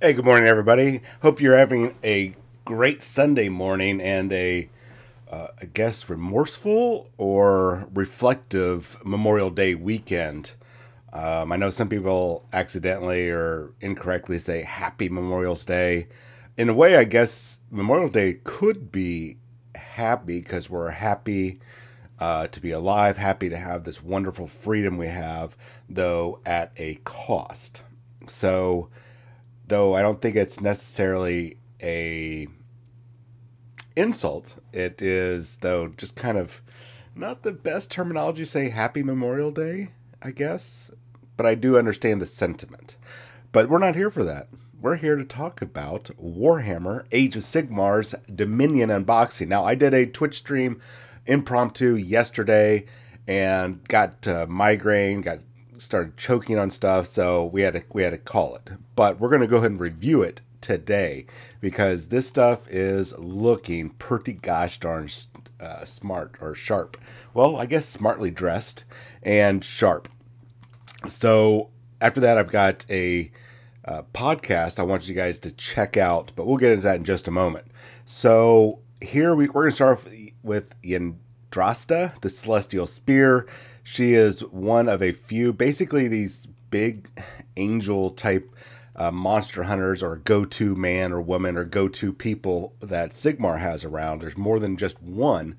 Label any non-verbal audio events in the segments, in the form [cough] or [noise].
Hey, good morning, everybody. Hope you're having a great Sunday morning and a, uh, I guess, remorseful or reflective Memorial Day weekend. Um, I know some people accidentally or incorrectly say Happy Memorial's Day. In a way, I guess Memorial Day could be happy because we're happy uh, to be alive, happy to have this wonderful freedom we have, though at a cost. So, though I don't think it's necessarily a insult. It is though just kind of not the best terminology to say happy Memorial Day, I guess, but I do understand the sentiment. But we're not here for that. We're here to talk about Warhammer Age of Sigmar's Dominion unboxing. Now, I did a Twitch stream impromptu yesterday and got uh, migraine, got started choking on stuff, so we had to we had to call it. But we're gonna go ahead and review it today because this stuff is looking pretty gosh darn uh, smart or sharp. Well, I guess smartly dressed and sharp. So after that, I've got a uh, podcast I want you guys to check out, but we'll get into that in just a moment. So here we, we're going to start off with Yndrasta, the Celestial Spear. She is one of a few, basically these big angel type uh, monster hunters or go to man or woman or go to people that Sigmar has around. There's more than just one.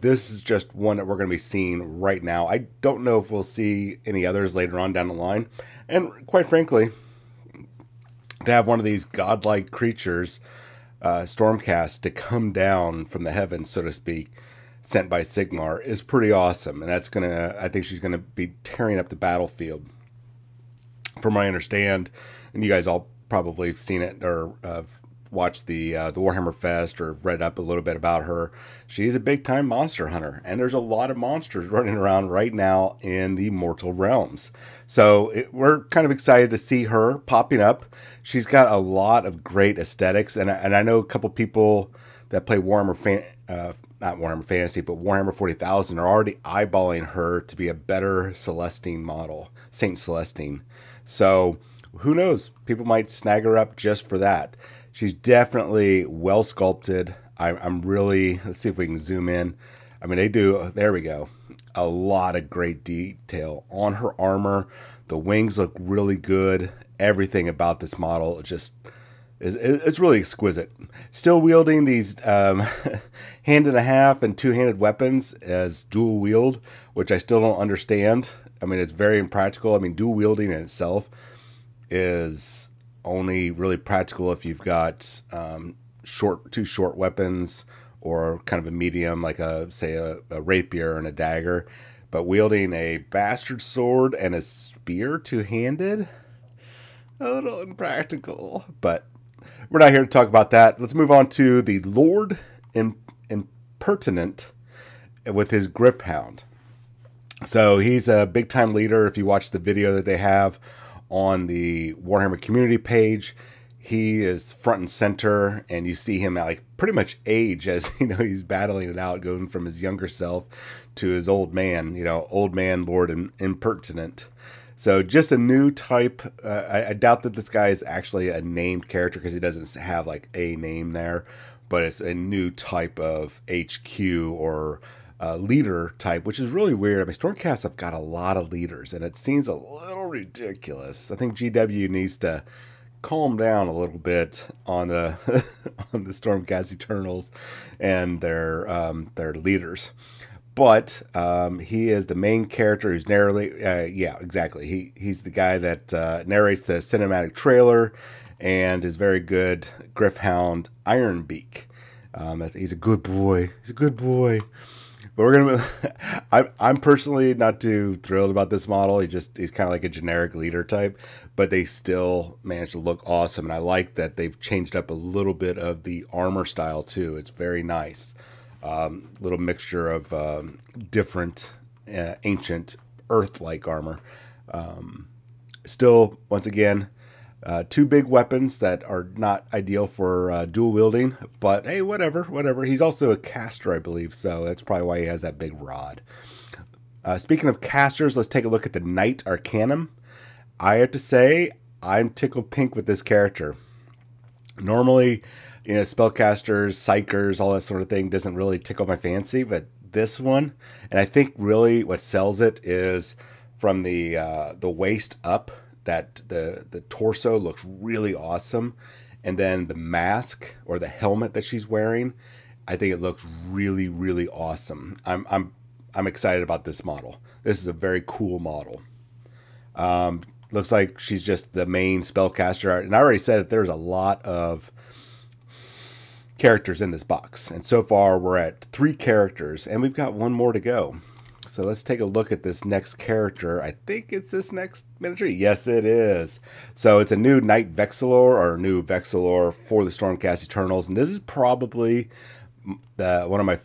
This is just one that we're going to be seeing right now. I don't know if we'll see any others later on down the line. And quite frankly, to have one of these godlike creatures, uh, Stormcast, to come down from the heavens, so to speak, sent by Sigmar is pretty awesome. And that's to, I think she's to be tearing up the battlefield. From I understand, and you guys all probably have seen it or uh, watched the uh, the Warhammer Fest or read up a little bit about her. She's a big time monster hunter, and there's a lot of monsters [laughs] running around right now in the mortal realms. So it, we're kind of excited to see her popping up. She's got a lot of great aesthetics, and and I know a couple people that play Warhammer fan, uh, not Warhammer Fantasy, but Warhammer 40,000 are already eyeballing her to be a better Celestine model, Saint Celestine. So who knows? People might snag her up just for that. She's definitely well sculpted. I, I'm really, let's see if we can zoom in. I mean, they do, there we go. A lot of great detail on her armor. The wings look really good. Everything about this model just it's really exquisite. Still wielding these um, [laughs] hand and a half and two handed weapons as dual wield, which I still don't understand. I mean, it's very impractical. I mean, dual wielding in itself is only really practical if you've got um, short two short weapons or kind of a medium like a say a, a rapier and a dagger but wielding a bastard sword and a spear two-handed a little impractical but we're not here to talk about that let's move on to the lord impertinent with his Gryph-hound so he's a big time leader if you watch the video that they have on the Warhammer community page. He is front and center, and you see him like pretty much age as [laughs] you know he's battling it out, going from his younger self to his old man. You know, old man Lord Impertinent. So just a new type. Uh, I, I, doubt that this guy is actually a named character because he doesn't have like a name there, but it's a new type of HQ or uh, leader type, which is really weird. I mean, Stormcast have got a lot of leaders, and it seems a little ridiculous. I think GW needs to calm down a little bit on the [laughs] on the Stormcast Eternals and their um, their leaders. But um, he is the main character who's narrowly, uh, yeah, exactly. He he's the guy that uh, narrates the cinematic trailer and is very good. Gryph-hound Ironbeak. Um, he's a good boy. He's a good boy. But we're gonna. [laughs] I'm I'm personally not too thrilled about this model. He just he's kind of like a generic leader type, but they still managed to look awesome, and I like that they've changed up a little bit of the armor style too. It's very nice. Um, little mixture of um, different uh, ancient Earth-like armor. Um, still, once again, uh, two big weapons that are not ideal for uh, dual wielding, but hey, whatever, whatever. He's also a caster, I believe, so that's probably why he has that big rod. Uh, speaking of casters, let's take a look at the Knight Arcanum. I have to say, I'm tickled pink with this character. Normally, you know, spellcasters, psykers, all that sort of thing doesn't really tickle my fancy, but this one, and I think really what sells it is from the uh, the waist up that the the torso looks really awesome, and then the mask or the helmet that she's wearing, I think it looks really really awesome. I'm I'm I'm excited about this model. This is a very cool model. Um, looks like she's just the main spellcaster, and I already said that there's a lot of characters in this box. And so far we're at three characters and we've got one more to go. So let's take a look at this next character. I think it's this next miniature. Yes, it is. So it's a new Knight Vexillor or new Vexillor for the Stormcast Eternals. And this is probably the, one of my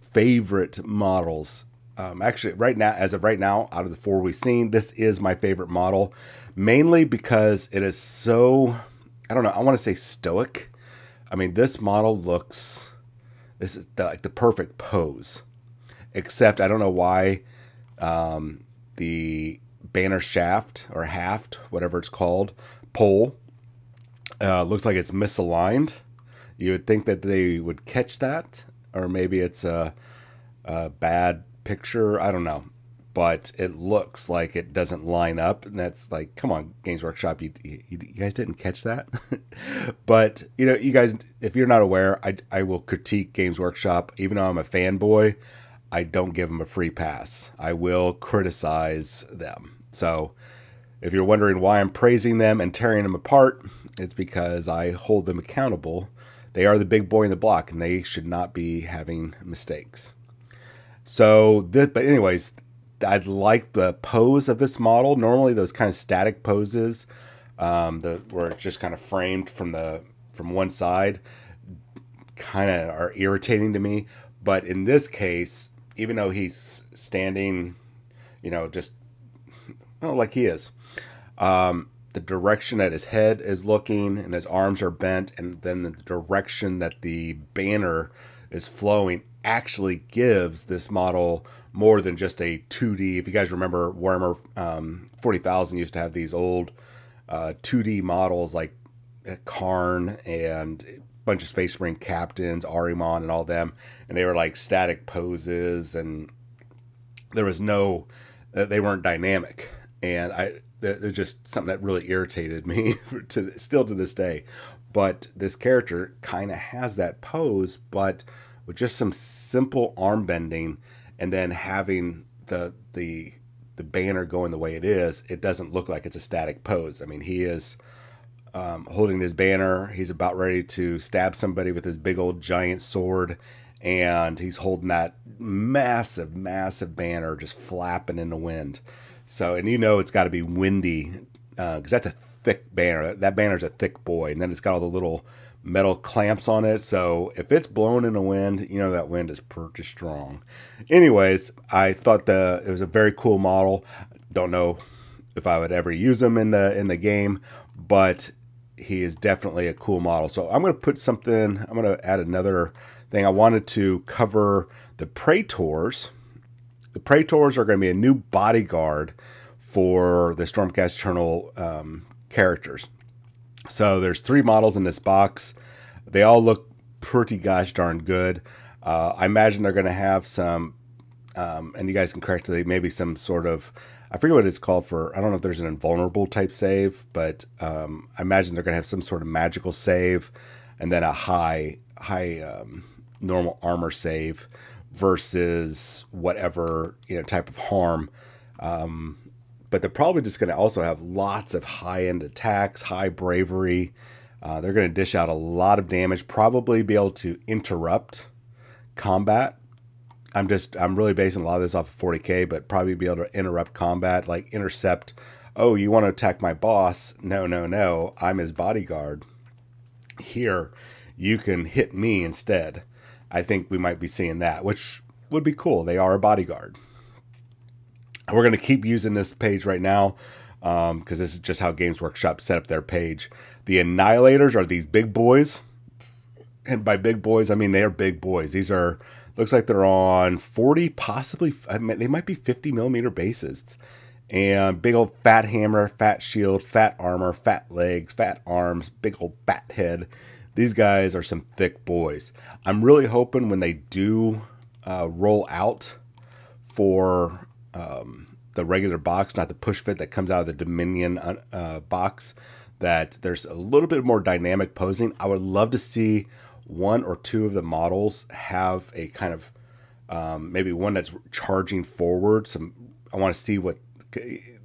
favorite models. Um, actually, right now, as of right now, out of the four we've seen, this is my favorite model. Mainly because it is so, I don't know, I want to say stoic I mean, this model looks this is the, like the perfect pose, except I don't know why um, the banner shaft or haft, whatever it's called, pole uh, looks like it's misaligned. You would think that they would catch that, or maybe it's a, a bad picture. I don't know but it looks like it doesn't line up. And that's like come on games workshop you, you, you guys didn't catch that. [laughs] But you know you guys if you're not aware I, I will critique games workshop. Even though i'm a fanboy i don't give them a free pass. I will criticize them. So if you're wondering why i'm praising them and tearing them apart it's because i hold them accountable. They are the big boy in the block and they should not be having mistakes. So, but anyways, I like the pose of this model. Normally, those kind of static poses, um, the where it's just kind of framed from the from one side, kind of are irritating to me. But in this case, even though he's standing, you know, just well, like he is, um, the direction that his head is looking and his arms are bent, and then the direction that the banner is flowing actually gives this model more than just a 2D. If you guys remember, Warhammer um, 40,000 used to have these old uh, 2D models like Kharn and a bunch of Space Marine captains, Ahriman, and all them, and they were like static poses, and there was no, uh, they weren't dynamic, and I. It's just something that really irritated [laughs] me to still to this day. But this character kind of has that pose, but with just some simple arm bending and then having the the the banner going the way it is, it doesn't look like it's a static pose. I mean, he is um, holding his banner. He's about ready to stab somebody with his big old giant sword, and he's holding that massive, massive banner just flapping in the wind. So, and you know it's got to be windy because uh, that's a thick banner. That banner's a thick boy, and then it's got all the little metal clamps on it. So if it's blown in the wind, you know that wind is pretty strong. Anyways, I thought the it was a very cool model. Don't know if I would ever use him in the in the game, but he is definitely a cool model. So I'm going to put something. I'm going to add another thing. I wanted to cover the Praetors. The Praetors are going to be a new bodyguard for the Stormcast Eternal um, characters. So there's three models in this box. They all look pretty gosh darn good. Uh, I imagine they're going to have some, um, and you guys can correct me, maybe some sort of, I forget what it's called for. I don't know if there's an invulnerable type save, but um, I imagine they're going to have some sort of magical save, and then a high high um, normal armor save versus whatever you know type of harm. Um, but they're probably just going to also have lots of high end attacks, high bravery. Uh, they're going to dish out a lot of damage, probably be able to interrupt combat. I'm just, I'm really basing a lot of this off of 40k, but probably be able to interrupt combat, like intercept. Oh, you want to attack my boss? No, no, no. I'm his bodyguard. Here, you can hit me instead. I think we might be seeing that, which would be cool. They are a bodyguard. We're going to keep using this page right now because um, this is just how Games Workshop set up their page. The Annihilators are these big boys. And by big boys, I mean they are big boys. These are, looks like they're on 40, possibly, I mean, they might be 50 millimeter bases. And big old fat hammer, fat shield, fat armor, fat legs, fat arms, big old bat head. These guys are some thick boys. I'm really hoping when they do uh, roll out for um, the regular box, not the push fit that comes out of the Dominion uh, box, that there's a little bit more dynamic posing. I would love to see one or two of the models have a kind of um, maybe one that's charging forward. Some I want to see what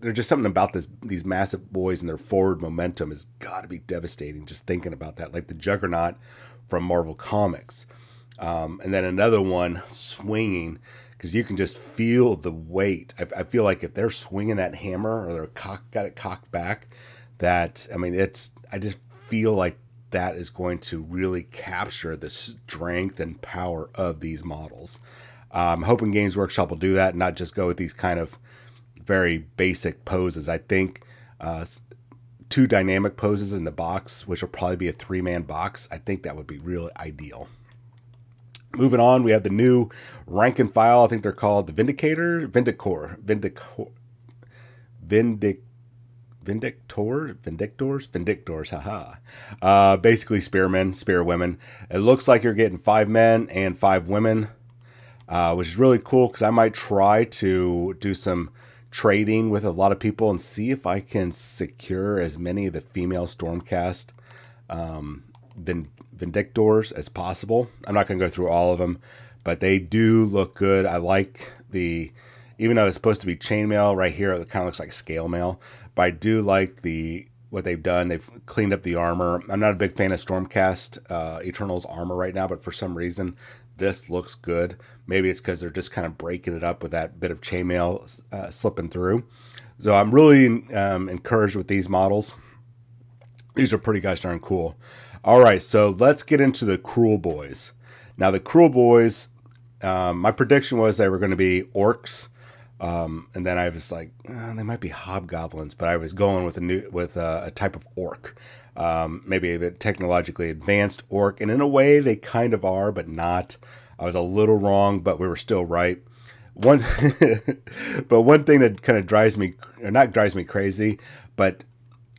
there's just something about this these massive boys and their forward momentum has got to be devastating. Just thinking about that, like the Juggernaut from Marvel Comics, um, and then another one swinging because you can just feel the weight. I, I, feel like if they're swinging that hammer or they're cock, got it cocked back, that I mean it's I just feel like that is going to really capture the strength and power of these models. I'm um, hoping Games Workshop will do that, and not just go with these kind of very basic poses. I think uh, two dynamic poses in the box, which will probably be a three man box, I think that would be really ideal. Moving on, we have the new rank and file. I think they're called the Vindicator, Vindicor, Vindicor, Vindic, Vindictor, Vindictors, Vindictors, haha. Uh, basically, spearmen, spear women. It looks like you're getting five men and five women, uh, which is really cool because I might try to do some trading with a lot of people and see if I can secure as many of the female Stormcast um, Vindictors as possible. I'm not going to go through all of them, but they do look good. I like the, even though it's supposed to be chainmail right here, it kind of looks like scale mail, but I do like the what they've done. They've cleaned up the armor. I'm not a big fan of Stormcast uh, Eternals armor right now, but for some reason this looks good. Maybe it's because they're just kind of breaking it up with that bit of chainmail uh, slipping through. So I'm really um, encouraged with these models. These are pretty gosh darn cool. All right, so let's get into the Kruleboyz. Now the Kruleboyz, um, my prediction was they were going to be orcs. Um, and then I was like, oh, they might be hobgoblins, but I was going with a new with a, a type of orc um, maybe a bit technologically advanced orc, and in a way they kind of are, but not. I was a little wrong, but we were still right. One, [laughs] but one thing that kind of drives me, or not drives me crazy, but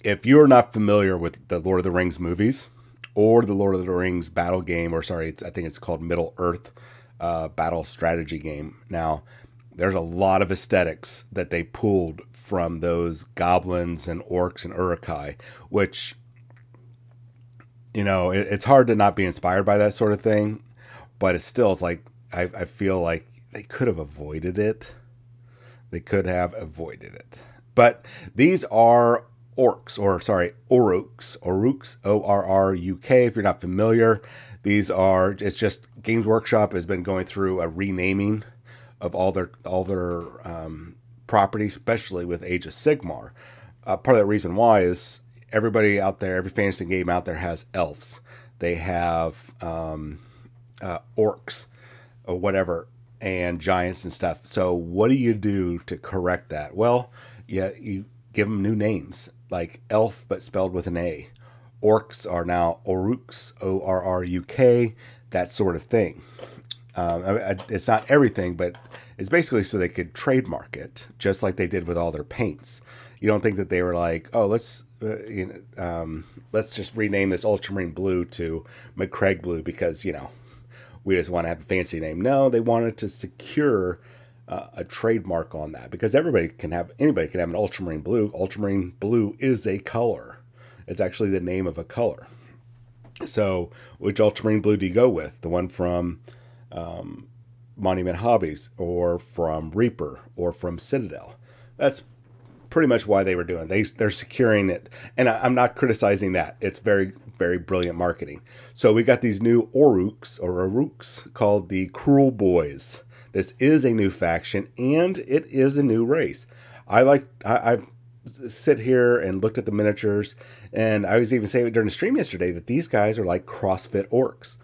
if you're not familiar with the Lord of the Rings movies or the Lord of the Rings battle game, or sorry, I think it's called Middle Earth uh, battle strategy game. Now, there's a lot of aesthetics that they pulled from those goblins and orcs and Uruk-hai, which you know, it, it's hard to not be inspired by that sort of thing, but it's still, it's like, I, I feel like they could have avoided it. They could have avoided it. But these are orcs, or sorry, orruks, orruks, O R R U K, if you're not familiar. These are, it's just Games Workshop has been going through a renaming of all their, all their, um, properties, especially with Age of Sigmar. Uh, part of that reason why is everybody out there, every fantasy game out there has elves. They have um, uh, orcs or whatever, and giants and stuff. So what do you do to correct that? Well, yeah, you give them new names like elf, but spelled with an A. Orcs are now Orruks, O R R U K, that sort of thing. Um, it's not everything, but it's basically so they could trademark it, just like they did with all their paints. You don't think that they were like, oh, let's uh, you know, um, let's just rename this ultramarine blue to Macragge blue because you know we just want to have a fancy name. No, they wanted to secure uh, a trademark on that because everybody can have anybody can have an ultramarine blue. Ultramarine blue is a color. It's actually the name of a color. So, which ultramarine blue do you go with? The one from um, Monument Hobbies, or from Reaper, or from Citadel? That's pretty much why they were doing. They they're securing it, and I, am not criticizing that. It's very very brilliant marketing. So we got these new Orruks or Orruks called the Kruleboyz. This is a new faction and it is a new race. I like I, I sit here and looked at the miniatures, and I was even saying during the stream yesterday that these guys are like CrossFit orcs.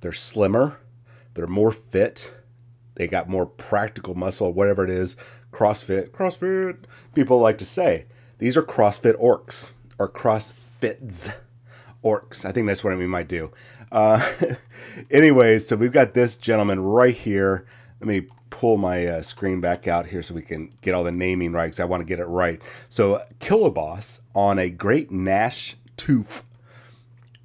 They're slimmer, they're more fit, they got more practical muscle, whatever it is. CrossFit, CrossFit, people like to say. These are CrossFit orcs or CrossFits orcs. I think that's what we might do. Uh, [laughs] anyways, so we've got this gentleman right here. Let me pull my uh, screen back out here so we can get all the naming right because I want to get it right. So Killaboss on a Great Gnash Tooth.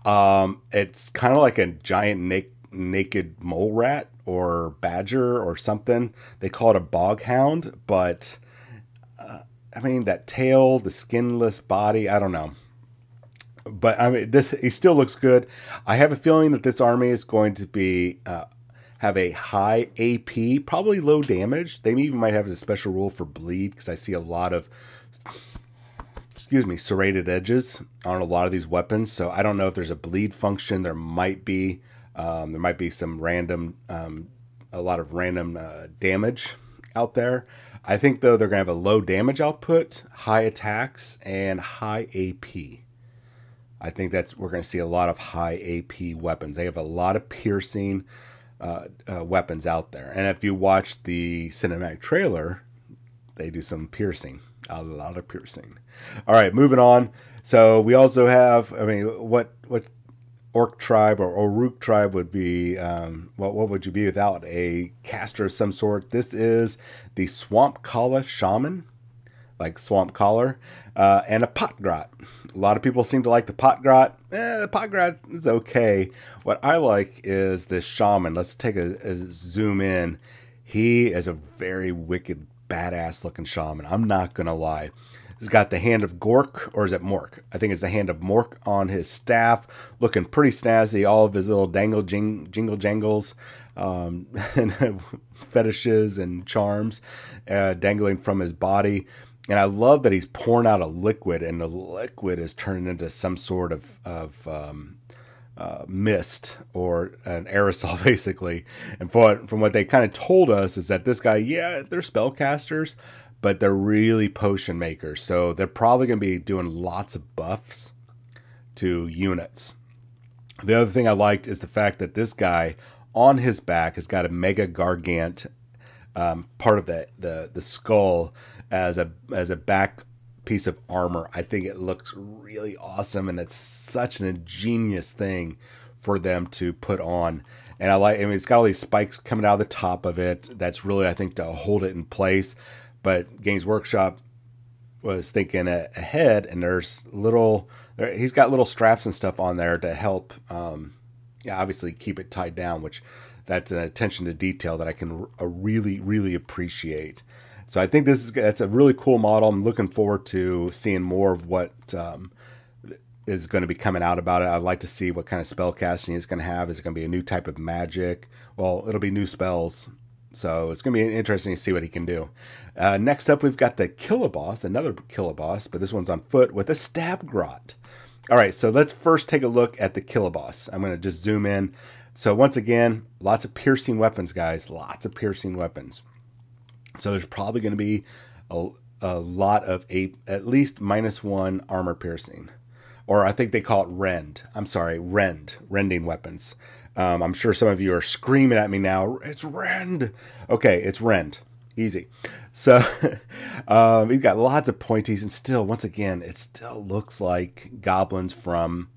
Um, it's kind of like a giant na- naked mole rat or badger or something. They call it a bog hound, but uh, I mean that tail, the skinless body. I don't know but I mean, this he still looks good. I have a feeling that this army is going to be uh, have a high AP, probably low damage. They even might have a special rule for bleed because I see a lot of excuse me serrated edges on a lot of these weapons. So I don't know if there's a bleed function. There might be. Um, there might be some random, um, a lot of random uh, damage out there. I think though they're gonna have a low damage output, high attacks, and high AP. I think that's we're going to see a lot of high AP weapons. They have a lot of piercing uh, uh, weapons out there, and if you watch the cinematic trailer, they do some piercing, a lot of piercing. All right, moving on. So we also have, I mean, what what orc tribe or Orruk tribe would be? Um, what what would you be without a caster of some sort? This is the Swampcalla Shaman, like Swamp Collar, uh, and a Pot Potgrot. A lot of people seem to like the Potgrot. Eh, the Pot Potgrot is okay. What I like is this shaman. Let's take a, a zoom in. He is a very wicked, badass looking shaman. I'm not gonna lie. He's got the hand of Gork, or is it Mork? I think it's the hand of Mork on his staff, looking pretty snazzy. All of his little dangle jing, jingle jangles, um, [laughs] and fetishes and charms uh, dangling from his body and I love that he's pouring out a liquid, and the liquid is turning into some sort of of um, uh, mist or an aerosol, [laughs] basically. And from what, from what they kind of told us is that this guy, yeah, they're spellcasters, but they're really potion makers. So they're probably going to be doing lots of buffs to units. The other thing I liked is the fact that this guy on his back has got a mega gargant um, part of the, the the skull as a as a back piece of armor. I think it looks really awesome, and it's such an ingenious thing for them to put on. And I like, I mean, it's got all these spikes coming out of the top of it. That's really, I think, to hold it in place. But Games Workshop was thinking ahead, and there's little, he's got little straps and stuff on there to help, um, yeah, obviously keep it tied down, which that's an attention to detail that I can really, really appreciate. So I think this is that's a really cool model. I'm looking forward to seeing more of what um, is going to be coming out about it. I'd like to see what kind of spell casting it's going to have. Is it going to be a new type of magic? Well, it'll be new spells. So it's going to be interesting to see what he can do. Uh, next up, we've got the Killaboss, another Killaboss, but this one's on foot with a Stab Grot. All right, so let's first take a look at the Killaboss. I'm going to just zoom in. So once again, lots of piercing weapons, guys. Lots of piercing weapons. So there's probably going to be a, a lot of eight, at least minus one armor piercing. Or I think they call it rend. I'm sorry, rend, rending weapons. Um, I'm sure some of you are screaming at me now. It's rend. Okay, it's rend. Easy. So [laughs] um, he's got lots of pointies, and still, once again, it still looks like goblins from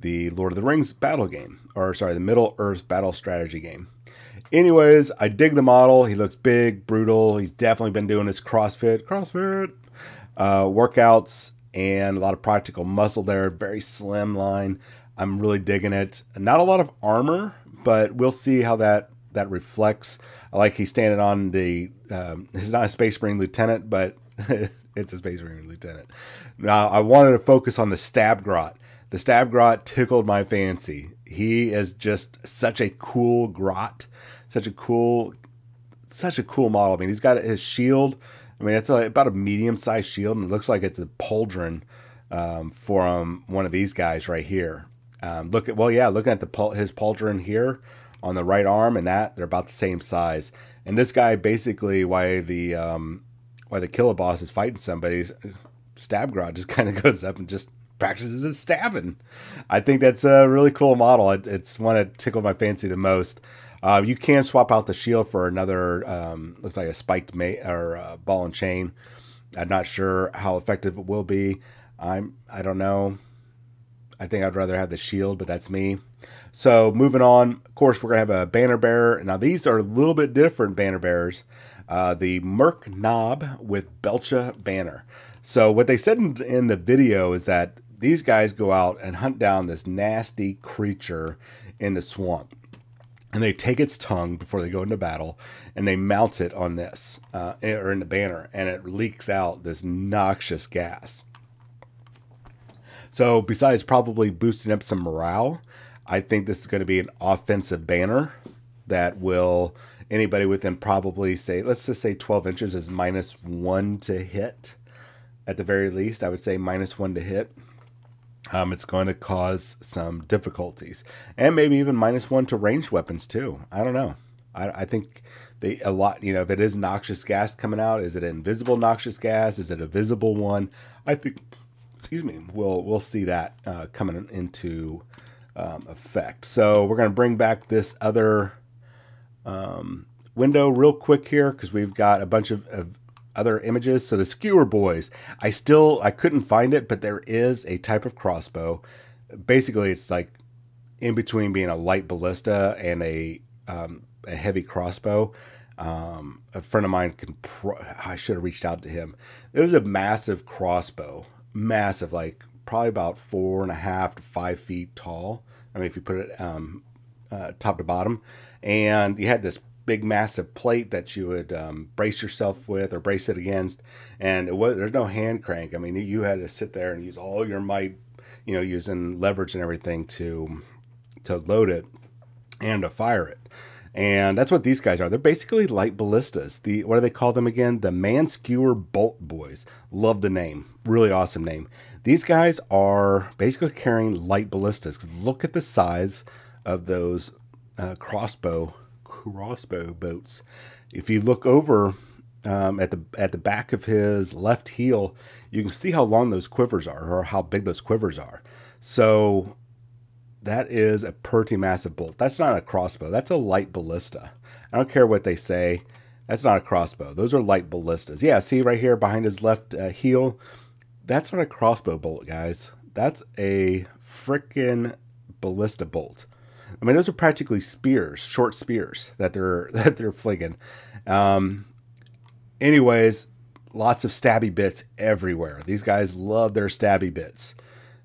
the Lord of the Rings battle game, or sorry, the Middle Earth battle strategy game. Anyways, I dig the model. He looks big, brutal. He's definitely been doing his CrossFit, CrossFit uh, workouts, and a lot of practical muscle there. Very slim line. I'm really digging it. Not a lot of armor, but we'll see how that that reflects. I like he's standing on the. Um, he's not a Space Marine lieutenant, but [laughs] it's a Space Marine lieutenant. Now I wanted to focus on the stab grot. The stab grot tickled my fancy. He is just such a cool grot such a cool, such a cool model. I mean, he's got his shield. I mean, it's about a medium sized shield, and it looks like it's a pauldron um, from one of these guys right here. Um, look at well, yeah, looking at the his pauldron here on the right arm and that they're about the same size. And this guy basically why the um, why the Killaboss is fighting somebody's stab grot just [laughs] kind of goes up and just practices his stabbing. I think that's a really cool model. It, it's one that tickled my fancy the most. Uh, you can swap out the shield for another, um, looks like a spiked ma- or uh, ball and chain. I'm not sure how effective it will be. I'm, I don't know. I think I'd rather have the shield, but that's me. So moving on, of course, we're going to have a banner bearer. Now, these are a little bit different banner bearers. Uh, the Murknob with Belcha banner. So what they said in, in the video is that these guys go out and hunt down this nasty creature in the swamp and they take its tongue before they go into battle and they mount it on this uh, or in the banner and it leaks out this noxious gas so besides probably boosting up some morale i think this is going to be an offensive banner that will anybody within probably say let's just say 12 inches is minus one to hit at the very least i would say minus one to hit um, it's going to cause some difficulties and maybe even minus one to ranged weapons too. I don't know. I, I think they a lot. You know, if it is noxious gas coming out, is it an invisible noxious gas? Is it a visible one? I think. Excuse me. We'll we'll see that uh, coming into um, effect. So we're going to bring back this other um, window real quick here because we've got a bunch of, of other images. So the skewer boys, I still I couldn't find it, but there is a type of crossbow. Basically, it's like in between being a light ballista and a um, a heavy crossbow. Um, a friend of mine can. I should have reached out to him. It was a massive crossbow, massive, like probably about four and a half to five feet tall. I mean, if you put it um, uh, top to bottom, and you had this big massive plate that you would um, brace yourself with or brace it against. And it was there's no hand crank. I mean you had to sit there and use all your might you know using leverage and everything to to load it and to fire it and that's what these guys are. They're basically light ballistas. The what do they call them again? The man skewer bolt boys. Love the name. Really awesome name. These guys are basically carrying light ballistas. Look at the size of those uh, crossbow crossbow boats. If you look over um, at the at the back of his left heel, you can see how long those quivers are, or how big those quivers are. So that is a pretty massive bolt. That's not a crossbow. That's a light ballista. I don't care what they say. That's not a crossbow. Those are light ballistas. Yeah, see right here behind his left uh, heel. That's not a crossbow bolt, guys. That's a freaking ballista bolt. I mean, those are practically spears, short spears that they're [laughs] that they're flinging. Um, anyways, lots of stabby bits everywhere. These guys love their stabby bits.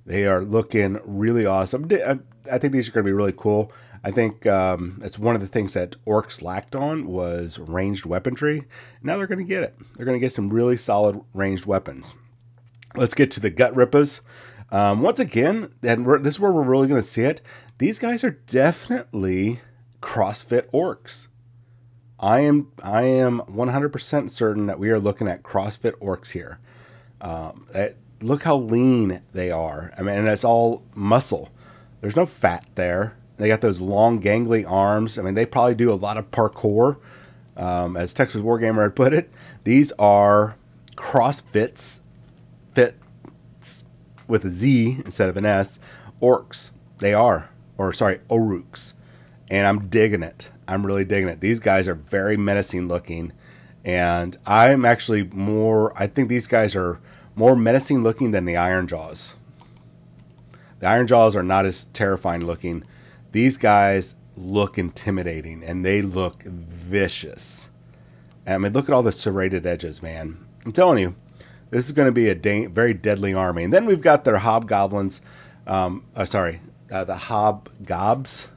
They are looking really awesome. I think these are going to be really cool. I think um, it's one of the things that orcs lacked on was ranged weaponry. Now they're going to get it. They're going to get some really solid ranged weapons. Let's get to the gut rippers. Um, once again, and this is where we're really going to see it. These guys are definitely CrossFit orcs. I am I am 100% certain that we are looking at CrossFit orcs here. Um, that, look how lean they are. I mean, and it's all muscle. There's no fat there. They got those long, gangly arms. I mean, they probably do a lot of parkour. Um, as Texas Wargamer had put it, these are CrossFits, fit with a Z instead of an S, orcs. They are or sorry, Orruks. And I'm digging it. I'm really digging it. These guys are very menacing looking. And I'm actually more, I think these guys are more menacing looking than the Iron Jaws. The Iron Jaws are not as terrifying looking. These guys look intimidating and they look vicious. I mean, look at all the serrated edges, man. I'm telling you, this is going to be a very deadly army. And then we've got their hobgoblins. Um, uh, sorry, uh, the hobgobs,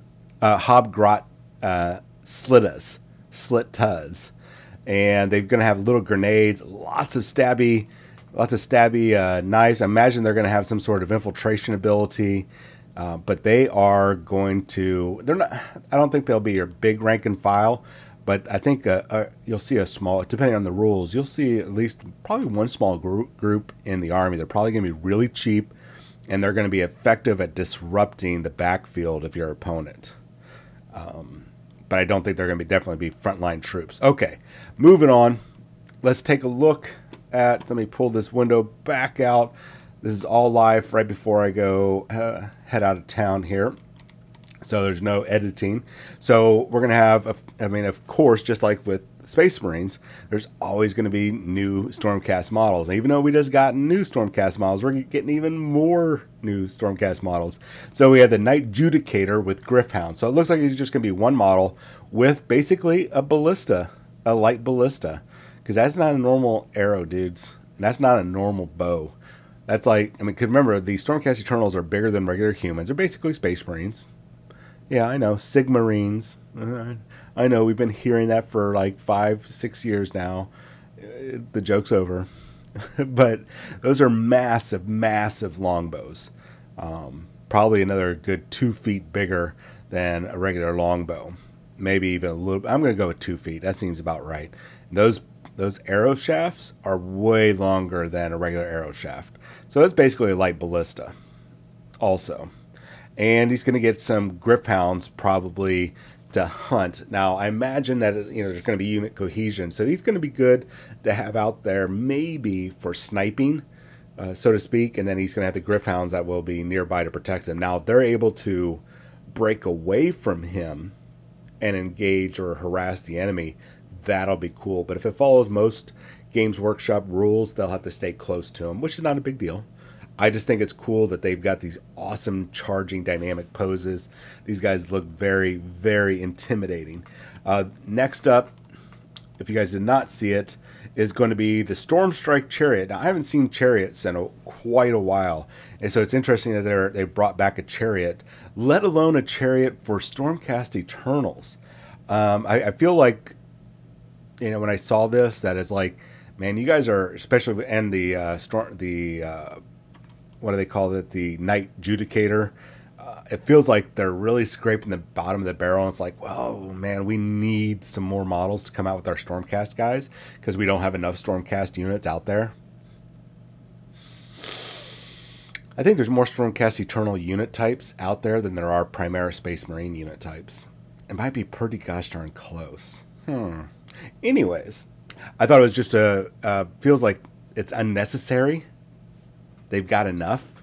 uh, hobgrot uh, slittas, slittas, and they're going to have little grenades, lots of stabby, lots of stabby uh, knives. I imagine they're going to have some sort of infiltration ability. Uh, but they are going to. They're not. I don't think they'll be your big rank and file, but I think uh, uh, you'll see a small. Depending on the rules, you'll see at least probably one small group group in the army. They're probably going to be really cheap and they're going to be effective at disrupting the backfield of your opponent. Um, but I don't think they're going to be definitely be frontline troops. Okay, moving on. Let's take a look at. Let me pull this window back out. This is all live right before I go uh, head out of town here. So there's no editing. So we're going to have, a, I mean, of course, just like with Space Marines, there's always going to be new Stormcast models. Even though we just got new Stormcast models, we're getting even more new Stormcast models. So we have the Knight Judicator with Gryph-hound. So it looks like it's just going to be one model with basically a ballista, a light ballista. Because that's not a normal arrow, dudes. And that's not a normal bow. That's like, I mean, cause remember, the Stormcast Eternals are bigger than regular humans. They're basically Space Marines. Yeah, I know. Sigmarines. Uh, I know we've been hearing that for like five, six years now. The joke's over. [laughs] but those are massive, massive longbows. Um, probably another good two feet bigger than a regular longbow. Maybe even a little. I'm going to go with two feet. That seems about right. And those those arrow shafts are way longer than a regular arrow shaft. So that's basically a light ballista. Also, and he's going to get some Gryph-hounds probably to hunt. Now, I imagine that you know there's going to be unit cohesion, so he's going to be good to have out there, maybe for sniping, uh, so to speak. And then he's going to have the Gryph-hounds that will be nearby to protect him. Now, if they're able to break away from him and engage or harass the enemy, that'll be cool. But if it follows most Games Workshop rules, they'll have to stay close to him, which is not a big deal. I just think it's cool that they've got these awesome charging dynamic poses. These guys look very, very intimidating. Uh, next up, if you guys did not see it, is going to be the Stormstrike Chariot. Now, I haven't seen chariots in a, quite a while, and so it's interesting that they're they brought back a chariot, let alone a chariot for Stormcast Eternals. Um, I, I feel like, you know, when I saw this, that is like, man, you guys are especially and the uh, storm the uh, what do they call it? The Knight Judicator. Uh, it feels like they're really scraping the bottom of the barrel. And it's like, well, man, we need some more models to come out with our Stormcast guys because we don't have enough Stormcast units out there. I think there's more Stormcast Eternal unit types out there than there are Primaris Space Marine unit types. It might be pretty gosh darn close. Hmm. Anyways, I thought it was just a uh, feels like it's unnecessary They've got enough,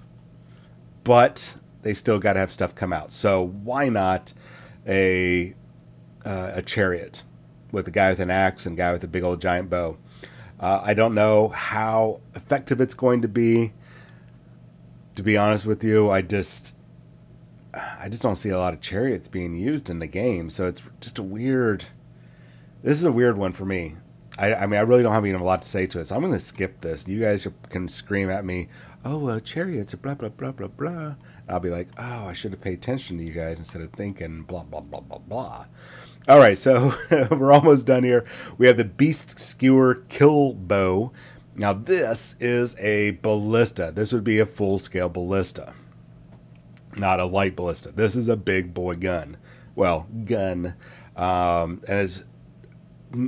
but they still got to have stuff come out. So why not a uh, a chariot with a guy with an axe and guy with a big old giant bow? Uh, I don't know how effective it's going to be. To be honest with you, I just I just don't see a lot of chariots being used in the game. So it's just a weird. This is a weird one for me. I, I mean, I really don't have even a lot to say to it, so I'm going to skip this. You guys can scream at me, oh, uh, chariots, blah, blah, blah, blah, blah. And I'll be like, oh, I should have paid attention to you guys instead of thinking blah, blah, blah, blah, blah. All right, so [laughs] we're almost done here. We have the Beast Skewer Kill Bow. Now, this is a ballista. This would be a full scale ballista, not a light ballista. This is a big boy gun. Well, gun. Um, and it's,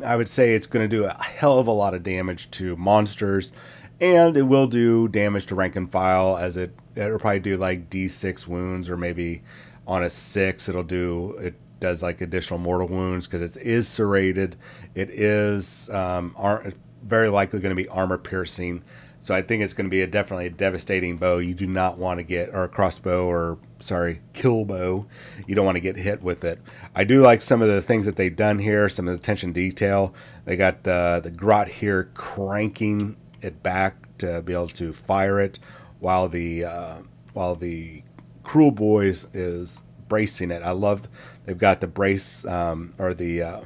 I would say it's going to do a hell of a lot of damage to monsters and it will do damage to rank and file as it it'll probably do like d6 wounds or maybe on a six it'll do it does like additional mortal wounds because it is serrated. It is um, ar- very likely going to be armor piercing. So i think it's going to be a definitely a devastating bow. You do not want to get or a crossbow or sorry kill bow you don't want to get hit with it i do like some of the things that they've done here some of the attention detail they got the the grot here cranking it back to be able to fire it, while the uh, while the Kruleboyz is bracing it. I love they've got the brace um, or the uh,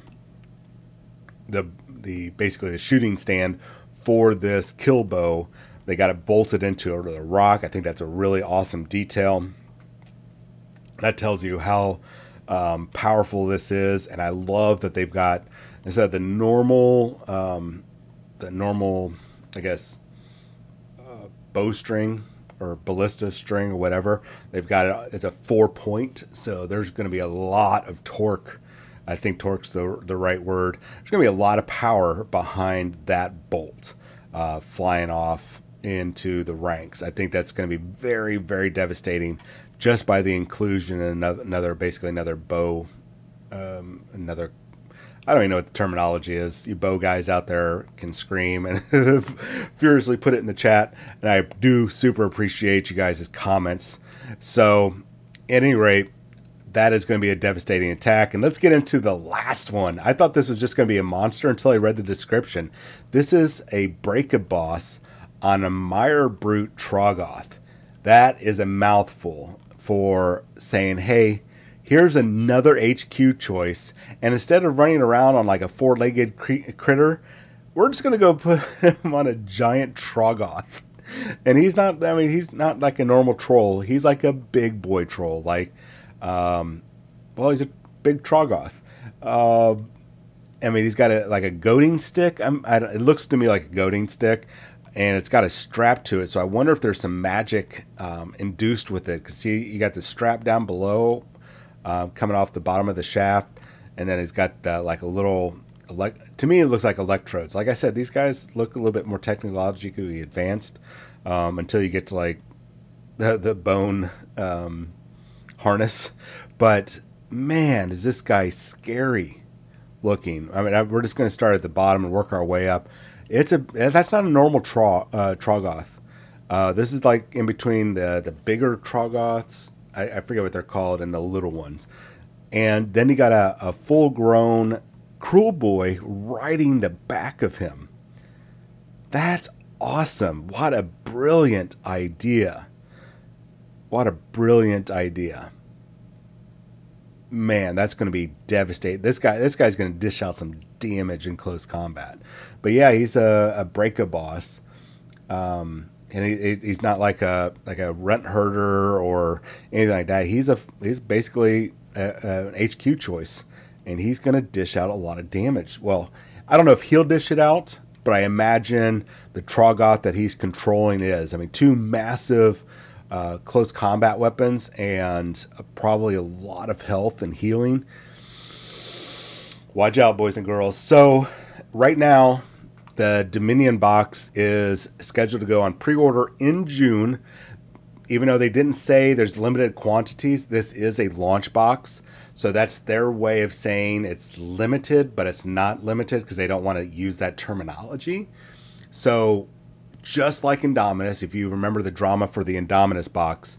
the the basically the shooting stand for this kill bow. They got it bolted into the rock. I think that's a really awesome detail. That tells you how um, powerful this is, and I love that they've got instead of the normal um, the normal I guess, uh, bowstring or ballista string or whatever. They've got it. It's a four point, so there's going to be a lot of torque. I think torque's the the right word. There's going to be a lot of power behind that bolt uh, flying off into the ranks. I think that's going to be very very devastating just by the inclusion of another, another basically another bow, um, another I don't even know what the terminology is. You bow guys out there can scream and [laughs] furiously put it in the chat. And I do super appreciate you guys' comments. So, at any rate, that is going to be a devastating attack. And let's get into the last one. I thought this was just going to be a monster until I read the description. This is a break a boss on a Mire Brute Troggoth. That is a mouthful for saying, hey, here's another HQ choice. And instead of running around on like a four legged cr- critter, we're just going to go put [laughs] him on a giant Troggoth. And he's not, I mean, he's not like a normal troll. He's like a big boy troll. Like, um, well, he's a big Troggoth. Uh, I mean, he's got a like a goading stick. I, it looks to me like a goading stick, and it's got a strap to it. So I wonder if there's some magic um, induced with it. Cause see, you got the strap down below, uh, coming off the bottom of the shaft, and then it's got the, like a little. Elect- to me, it looks like electrodes. Like I said, these guys look a little bit more technologically advanced um, until you get to like the the bone um, harness. But man, is this guy scary looking? I mean, I, we're just going to start at the bottom and work our way up. It's a that's not a normal tro, uh, Troggoth. Uh, this is like in between the the bigger Troggoths. I, I, forget what they're called, and the little ones. And then you got a, a full grown Kruleboy riding the back of him. That's awesome. What a brilliant idea. What a brilliant idea. Man, that's going to be devastating. This guy, this guy's going to dish out some damage in close combat. But yeah, he's a, a Breaka-Boss, um, and he, he's not like a like a rent herder or anything like that. He's a he's basically a, an HQ choice, and he's going to dish out a lot of damage. Well, I don't know if he'll dish it out, but I imagine the Troggoth that he's controlling is. I mean, two massive uh, close combat weapons and probably a lot of health and healing. Watch out, boys and girls. So, right now, the Dominion box is scheduled to go on pre order in June. Even though they didn't say there's limited quantities, this is a launch box. So that's their way of saying it's limited, but it's not limited because they don't want to use that terminology. So just like Indominus, if you remember the drama for the Indominus box,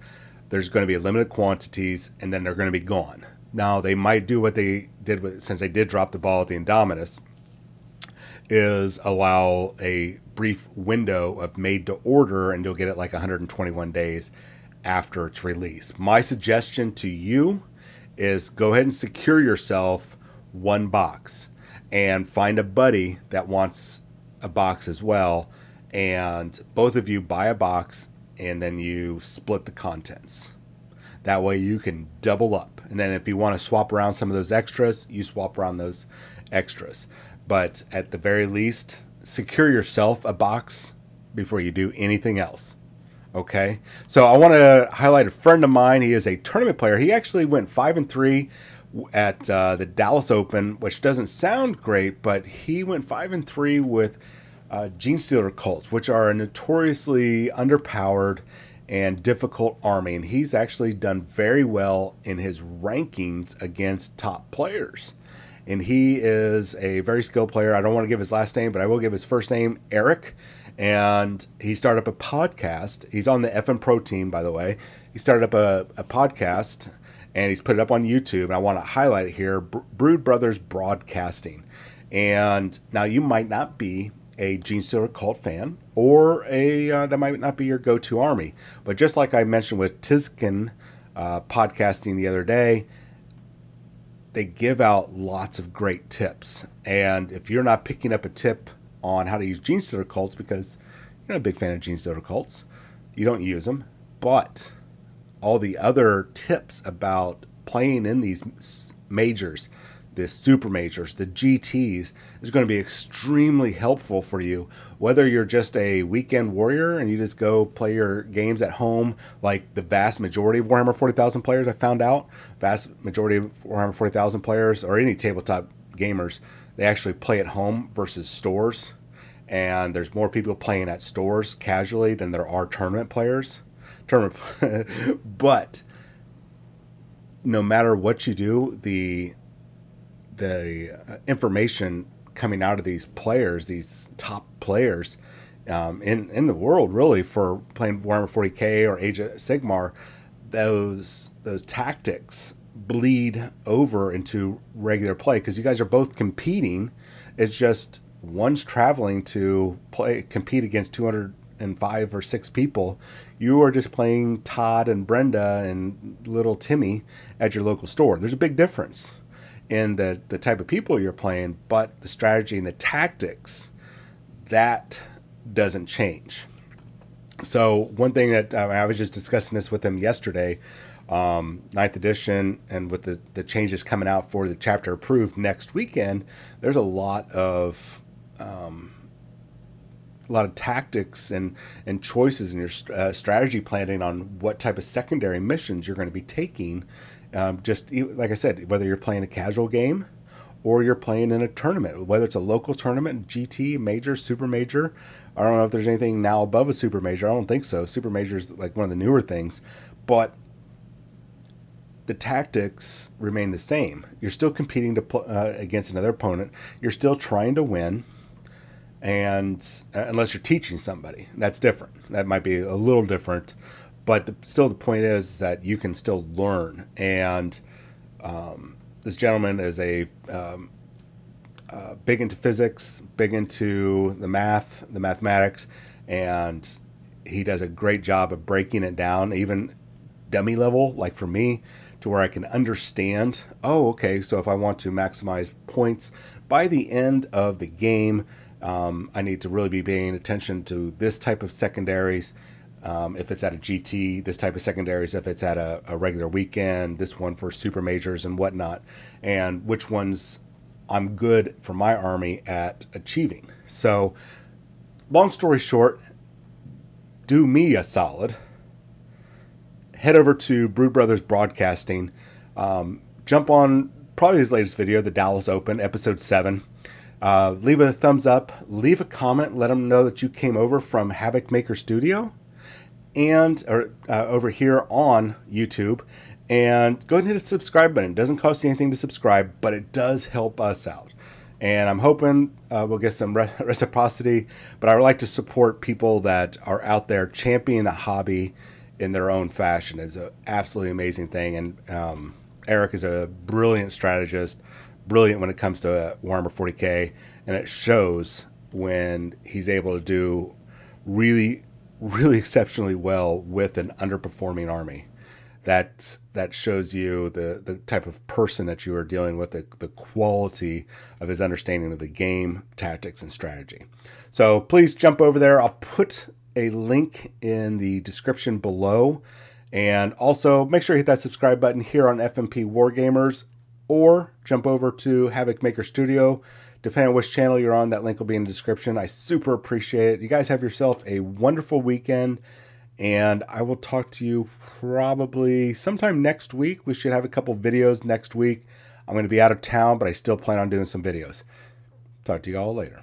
there's going to be limited quantities and then they're going to be gone. Now, they might do what they did with, since they did drop the ball at the Indominus, is allow a brief window of made to order and you'll get it like 121 days after its release. My suggestion to you is go ahead and secure yourself one box and find a buddy that wants a box as well and both of you buy a box and then you split the contents. That way you can double up. And then if you want to swap around some of those extras, you swap around those extras. But at the very least, secure yourself a box before you do anything else. Okay? So I want to highlight a friend of mine. He is a tournament player. He actually went 5 and 3 at uh, the Dallas Open, which doesn't sound great, but he went 5 and 3 with uh, Genestealer cults, which are a notoriously underpowered and difficult army. And he's actually done very well in his rankings against top players. And he is a very skilled player. I don't want to give his last name, but I will give his first name, Eric. And he started up a podcast. He's on the FN Pro team, by the way. He started up a, a podcast and he's put it up on YouTube. And I want to highlight it here Brood Brothers Broadcasting. And now you might not be a Gene Genestealer cult fan, or a uh, that might not be your go-to army. But just like I mentioned with Tizkin uh, podcasting the other day, they give out lots of great tips. And if you're not picking up a tip on how to use Genestealer cults because you're not a big fan of Genestealer cults, you don't use them. But all the other tips about playing in these majors the super majors, the GTs, is going to be extremely helpful for you. Whether you're just a weekend warrior and you just go play your games at home, like the vast majority of Warhammer 40,000 players I found out, vast majority of Warhammer 40,000 players or any tabletop gamers, they actually play at home versus stores. And there's more people playing at stores casually than there are tournament players. Tournament, [laughs] but no matter what you do, the the uh, information coming out of these players, these top players um, in in the world, really for playing Warhammer 40k or Age of Sigmar, those those tactics bleed over into regular play because you guys are both competing. It's just one's traveling to play compete against 205 or six people. You are just playing Todd and Brenda and little Timmy at your local store. There's a big difference in the the type of people you're playing, but the strategy and the tactics that doesn't change. So one thing that uh, I was just discussing this with him yesterday, um, ninth edition, and with the the changes coming out for the chapter approved next weekend, there's a lot of um, a lot of tactics and and choices in your uh, strategy planning on what type of secondary missions you're going to be taking um, just like I said, whether you're playing a casual game or you're playing in a tournament, whether it's a local tournament, GT, major, super major. I don't know if there's anything now above a super major. I don't think so. Super major is like one of the newer things, but the tactics remain the same. You're still competing to uh, against another opponent. You're still trying to win, and uh, unless you're teaching somebody, that's different. That might be a little different but the, still the point is that you can still learn. And um, this gentleman is a um, uh, big into physics big into the math the mathematics and he does a great job of breaking it down even dummy level like for me to where i can understand oh okay so if i want to maximize points by the end of the game um, i need to really be paying attention to this type of secondaries um, if it's at a GT, this type of secondaries, if it's at a, a, regular weekend, this one for super majors and whatnot, and which ones I'm good for my army at achieving. So, long story short, do me a solid. Head over to Brood Brothers Broadcasting. Um, jump on probably his latest video, the Dallas Open, episode 7. Uh, leave a thumbs up, leave a comment, let them know that you came over from Havokmkr Studio and or uh, over here on YouTube. And go ahead and hit the subscribe button. It doesn't cost you anything to subscribe, but it does help us out. And I'm hoping uh, we'll get some [laughs] re- reciprocity. But I would like to support people that are out there championing the hobby in their own fashion. It's an absolutely amazing thing. And um, Eric is a brilliant strategist, brilliant when it comes to uh, Warhammer 40k, and it shows when he's able to do really really [laughs] exceptionally well with an underperforming army. That that shows you the the type of person that you are dealing with, the, the quality of his understanding of the game, tactics, and strategy. So please jump over there. I'll put a link in the description below. And also make sure you hit that subscribe button here on FNP Wargamers or jump over to Havokmkr Studio Depending on which channel you're on, that link will be in the description. I super appreciate it. You guys have yourself a wonderful weekend, and I will talk to you probably sometime next week. We should have a couple videos next week. I'm going to be out of town, but I still plan on doing some videos. Talk to you all later.